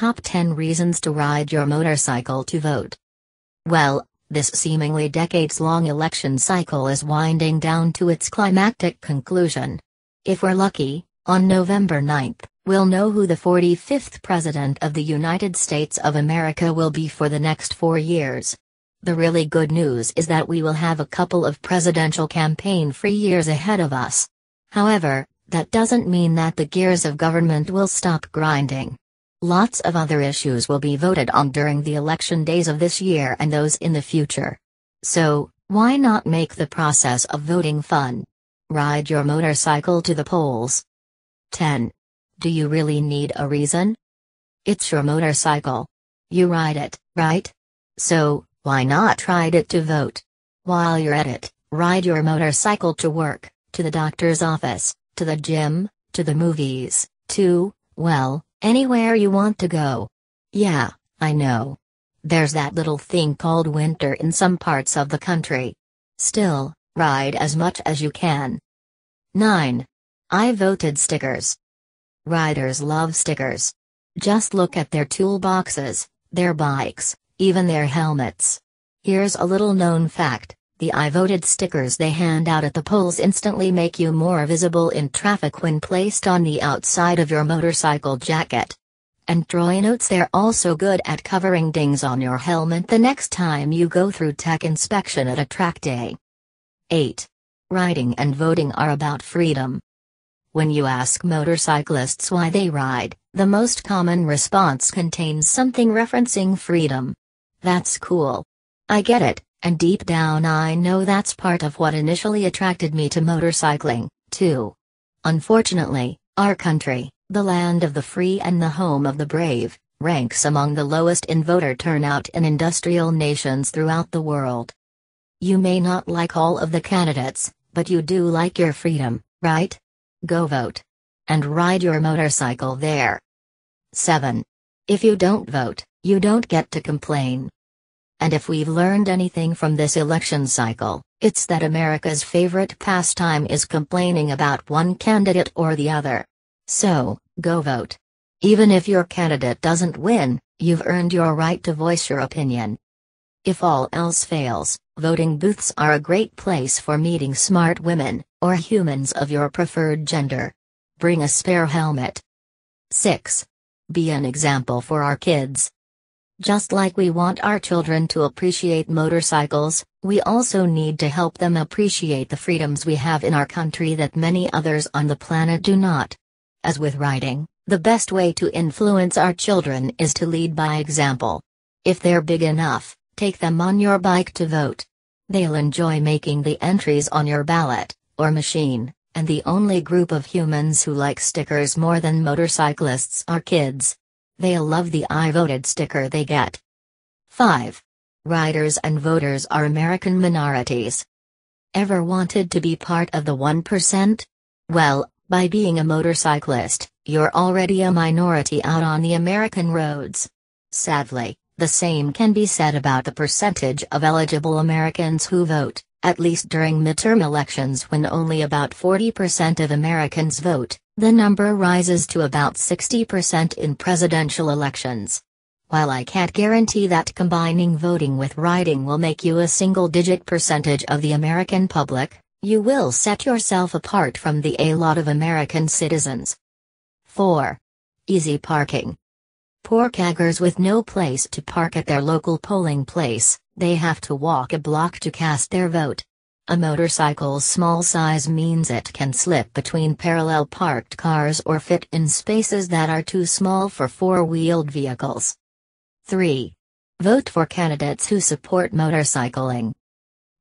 Top 10 Reasons to Ride Your Motorcycle to Vote. Well, this seemingly decades long election cycle is winding down to its climactic conclusion. If we're lucky, on November 9th, we'll know who the 45th President of the United States of America will be for the next four years. The really good news is that we will have a couple of presidential campaign free years ahead of us. However, that doesn't mean that the gears of government will stop grinding. Lots of other issues will be voted on during the election days of this year and those in the future. So, why not make the process of voting fun? Ride your motorcycle to the polls. 10. Do you really need a reason? It's your motorcycle. You ride it, right? So, why not ride it to vote? While you're at it, ride your motorcycle to work, to the doctor's office, to the gym, to the movies, to, well, Anywhere you want to go. Yeah, I know. There's that little thing called winter in some parts of the country. Still, ride as much as you can. 9. I voted stickers. Riders love stickers. Just look at their toolboxes, their bikes, even their helmets. Here's a little known fact the I voted stickers they hand out at the polls instantly make you more visible in traffic when placed on the outside of your motorcycle jacket. And Troy notes they're also good at covering dings on your helmet the next time you go through tech inspection at a track day. 8. Riding and voting are about freedom. When you ask motorcyclists why they ride, the most common response contains something referencing freedom. That's cool. I get it, and deep down I know that's part of what initially attracted me to motorcycling, too. Unfortunately, our country, the land of the free and the home of the brave, ranks among the lowest in voter turnout in industrial nations throughout the world. You may not like all of the candidates, but you do like your freedom, right? Go vote. And ride your motorcycle there. 7. If you don't vote, you don't get to complain. And if we've learned anything from this election cycle, it's that America's favorite pastime is complaining about one candidate or the other. So, go vote. Even if your candidate doesn't win, you've earned your right to voice your opinion. If all else fails, voting booths are a great place for meeting smart women, or humans of your preferred gender. Bring a spare helmet. 6. Be an example for our kids. Just like we want our children to appreciate motorcycles, we also need to help them appreciate the freedoms we have in our country that many others on the planet do not. As with riding, the best way to influence our children is to lead by example. If they're big enough, take them on your bike to vote. They'll enjoy making the entries on your ballot, or machine, and the only group of humans who like stickers more than motorcyclists are kids. They'll love the I voted sticker they get. 5. Riders and voters are American minorities. Ever wanted to be part of the 1%? Well, by being a motorcyclist, you're already a minority out on the American roads. Sadly, the same can be said about the percentage of eligible Americans who vote, at least during midterm elections when only about 40% of Americans vote. The number rises to about 60% in presidential elections. While I can't guarantee that combining voting with riding will make you a single digit percentage of the American public, you will set yourself apart from the a lot of American citizens. 4. Easy parking. Poor caggers with no place to park at their local polling place, they have to walk a block to cast their vote. A motorcycle's small size means it can slip between parallel parked cars or fit in spaces that are too small for four-wheeled vehicles. 3. Vote for candidates who support motorcycling.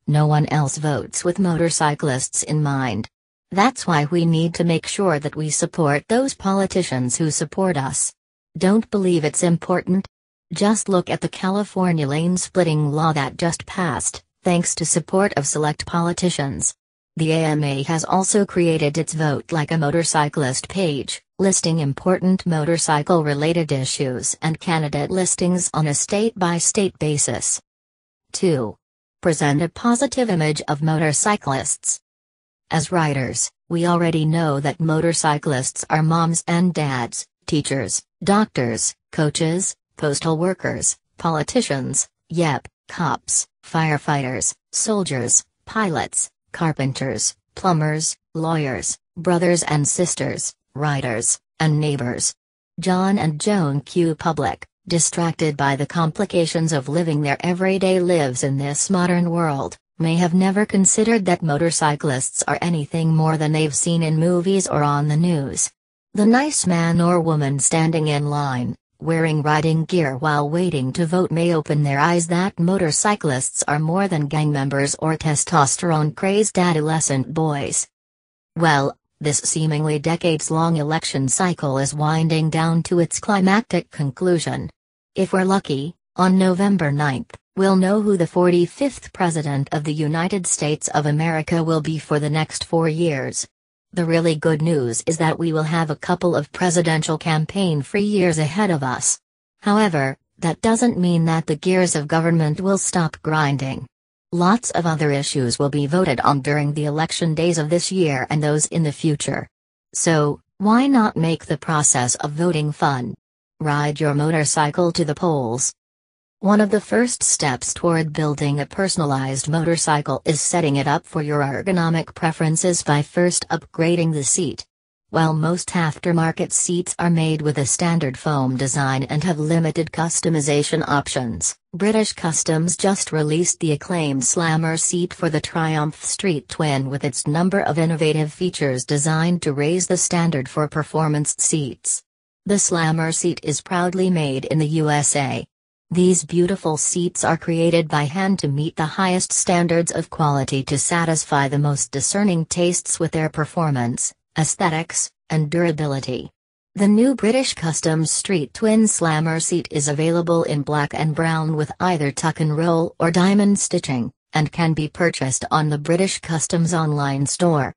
No one else votes with motorcyclists in mind. That's why we need to make sure that we support those politicians who support us. Don't believe it's important? Just look at the California lane splitting law that just passed thanks to support of select politicians. The AMA has also created its Vote Like a Motorcyclist page, listing important motorcycle related issues and candidate listings on a state by state basis. 2. Present a positive image of motorcyclists. As riders, we already know that motorcyclists are moms and dads, teachers, doctors, coaches, postal workers, politicians, yep, cops, firefighters, soldiers, pilots, carpenters, plumbers, lawyers, brothers and sisters, writers, and neighbors. John and Joan Q. Public, distracted by the complications of living their everyday lives in this modern world, may have never considered that motorcyclists are anything more than they've seen in movies or on the news. The nice man or woman standing in line, wearing riding gear while waiting to vote may open their eyes that motorcyclists are more than gang members or testosterone crazed adolescent boys. Well, this seemingly decades long election cycle is winding down to its climactic conclusion. If we're lucky, on November 9th, we'll know who the 45th President of the United States of America will be for the next four years. The really good news is that we will have a couple of presidential campaign free years ahead of us. However, that doesn't mean that the gears of government will stop grinding. Lots of other issues will be voted on during the election days of this year and those in the future. So, why not make the process of voting fun? Ride your motorcycle to the polls. One of the first steps toward building a personalized motorcycle is setting it up for your ergonomic preferences by first upgrading the seat. While most aftermarket seats are made with a standard foam design and have limited customization options, British Customs just released the acclaimed Slammer seat for the Triumph Street Twin with its number of innovative features designed to raise the standard for performance seats. The Slammer seat is proudly made in the USA. These beautiful seats are created by hand to meet the highest standards of quality to satisfy the most discerning tastes with their performance, aesthetics, and durability. The new British Customs Street Twin Slammer seat is available in black and brown with either tuck and roll or diamond stitching, and can be purchased on the British Customs online store.